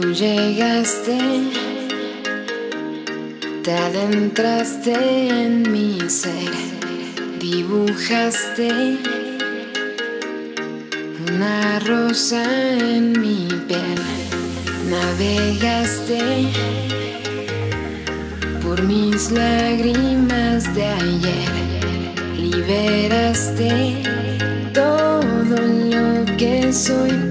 llegaste, te adentraste en mi ser, dibujaste una rosa en mi piel, navegaste por mis lágrimas de ayer, liberaste todo lo que soy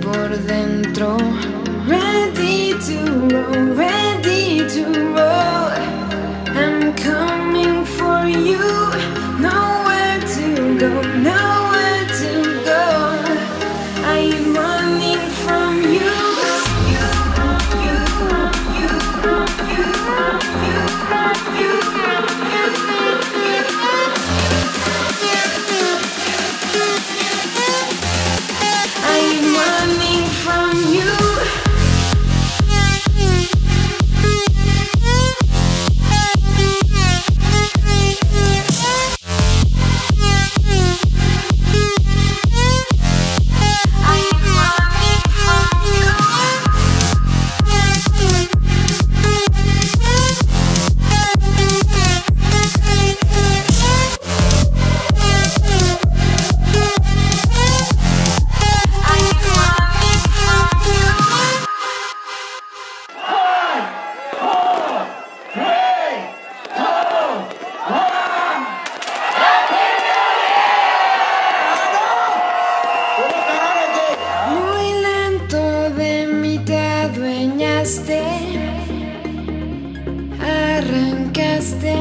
arrancaste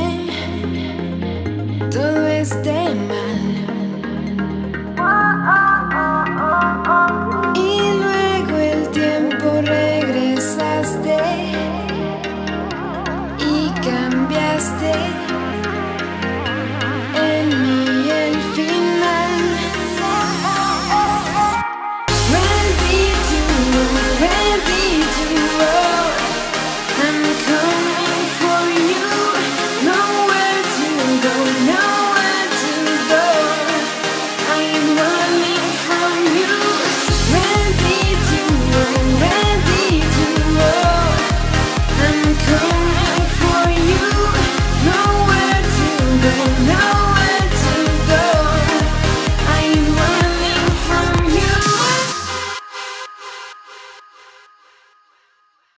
todo este mal.